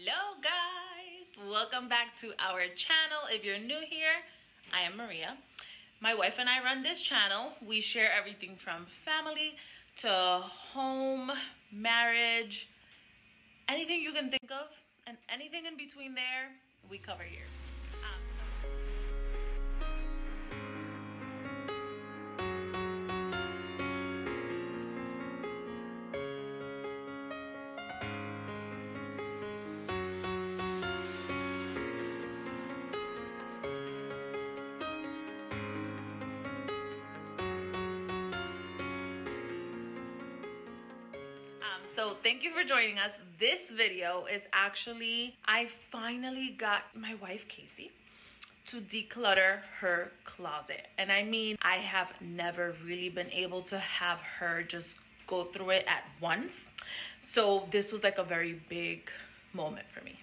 Hello guys! Welcome back to our channel. If you're new here, I am Maria. My wife and I run this channel. We share everything from family to home, marriage, anything you can think of, and anything in between there, we cover here. Thank you for joining us. This video is actually i finally got my wife Kasey to declutter her closet. And i mean i have never really been able to have her just go through it at once. So this was like a very big moment for me.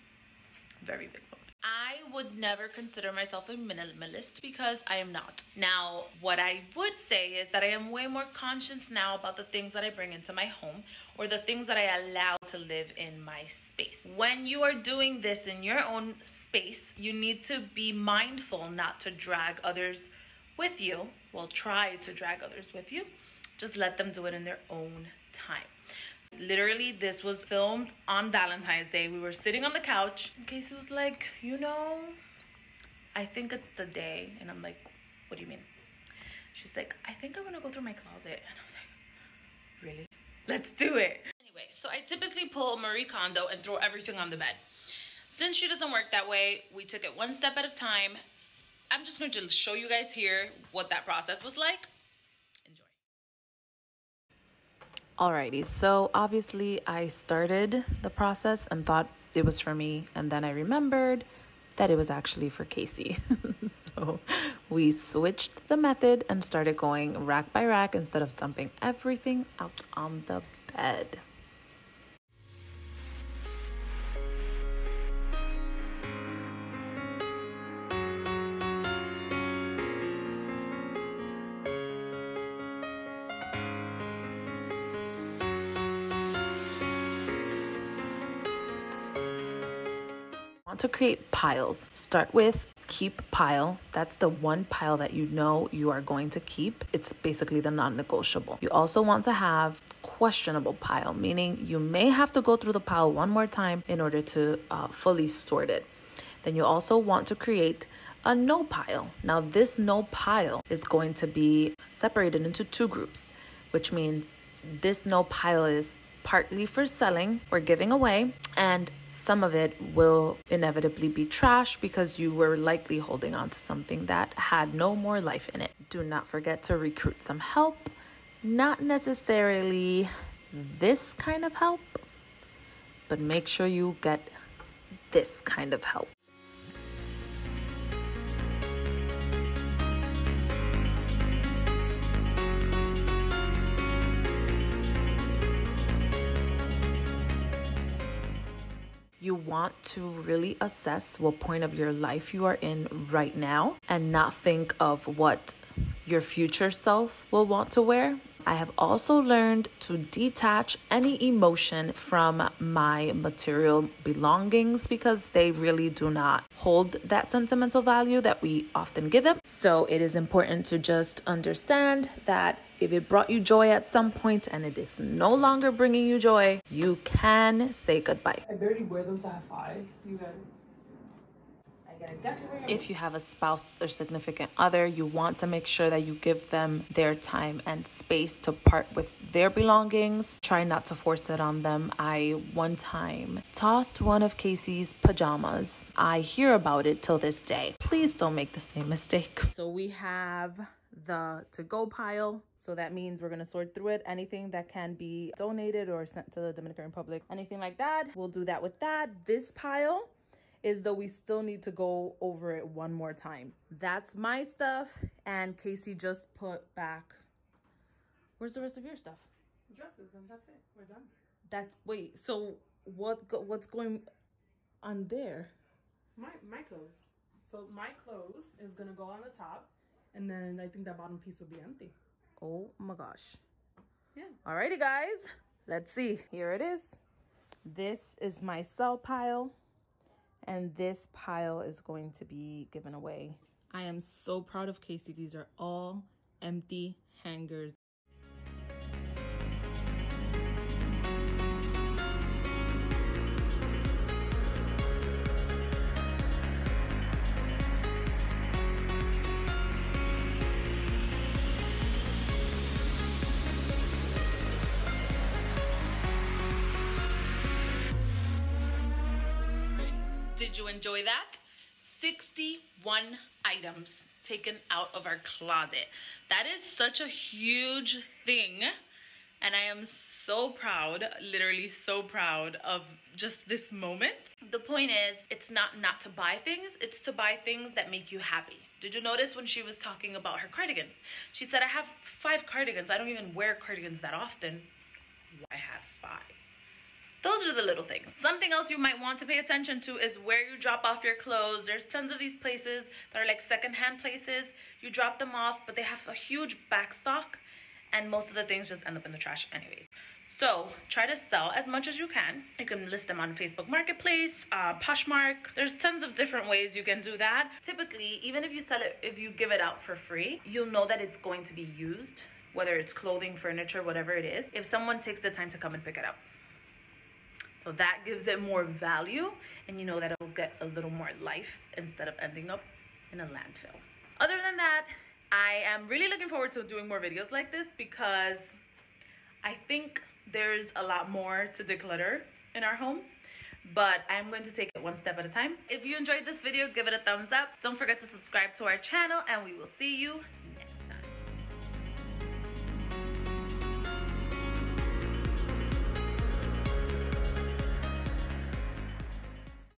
Very big moment I would never consider myself a minimalist because I am not. Now, what I would say is that I am way more conscious now about the things that I bring into my home or the things that I allow to live in my space. When you are doing this in your own space, you need to be mindful not to drag others with you. Well, try to drag others with you. Just let them do it in their own time. Literally, this was filmed on Valentine's Day. We were sitting on the couch. And Kasey was like, you know, I think it's the day. And I'm like, what do you mean? She's like, I think I'm gonna go through my closet. And I was like, really? Let's do it. Anyway, so I typically pull Marie Kondo and throw everything on the bed. Since she doesn't work that way, we took it one step at a time. I'm just going to show you guys here what that process was like. Alrighty, so obviously I started the process and thought it was for me, and then I remembered that it was actually for Kasey. so we switched the method and started going rack by rack instead of dumping everything out on the bed. Want to create piles. Start with keep pile. That's the one pile that you know you are going to keep. It's basically the non negotiable. You also want to have questionable pile, meaning you may have to go through the pile one more time in order to uh, fully sort it. Then you also want to create a no pile. Now, this no pile is going to be separated into two groups, which means this no pile is partly for selling or giving away, and some of it will inevitably be trash because you were likely holding on to something that had no more life in it. Do not forget to recruit some help, not necessarily this kind of help, but make sure you get this kind of help. You want to really assess what point of your life you are in right now and not think of what your future self will want to wear. I have also learned to detach any emotion from my material belongings because they really do not hold that sentimental value that we often give them. So it is important to just understand that if it brought you joy at some point and it is no longer bringing you joy, you can say goodbye. I barely wear them to have five. You got Exactly if you have a spouse or significant other, you want to make sure that you give them their time and space to part with their belongings. Try not to force it on them. I one time tossed one of Kasey's pajamas. I hear about it till this day. Please don't make the same mistake. So we have the to go pile. So that means we're gonna sort through it. Anything that can be donated or sent to the Dominican Republic, anything like that, we'll do that with that. This pile is though we still need to go over it one more time. That's my stuff, and Kasey just put back. Where's the rest of your stuff? Dresses, and that's it. We're done. That's wait. So what? Go, what's going on there? My my clothes. So my clothes is gonna go on the top, and then I think that bottom piece will be empty. Oh my gosh. Yeah. Alrighty, guys. Let's see. Here it is. This is my sell pile. and this pile is going to be given away. I am so proud of Kasey. These are all empty hangers. Did you enjoy that? 61 items taken out of our closet. That is such a huge thing. And I am so proud, literally so proud of just this moment. The point is, it's not not to buy things, it's to buy things that make you happy. Did you notice when she was talking about her cardigans? She said, I have five cardigans. I don't even wear cardigans that often. I have five. Those are the little things. Something else you might want to pay attention to is where you drop off your clothes. There's tons of these places that are like secondhand places. You drop them off, but they have a huge backstock and most of the things just end up in the trash anyways. So try to sell as much as you can. You can list them on Facebook Marketplace, uh, Poshmark. There's tons of different ways you can do that. Typically, even if you sell it, if you give it out for free, you'll know that it's going to be used, whether it's clothing, furniture, whatever it is, if someone takes the time to come and pick it up. So that gives it more value and you know that it'll get a little more life instead of ending up in a landfill. Other than that, I am really looking forward to doing more videos like this because I think there's a lot more to declutter in our home but I'm going to take it one step at a time. If you enjoyed this video, give it a thumbs up. Don't forget to subscribe to our channel and we will see you